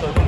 对对